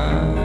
time.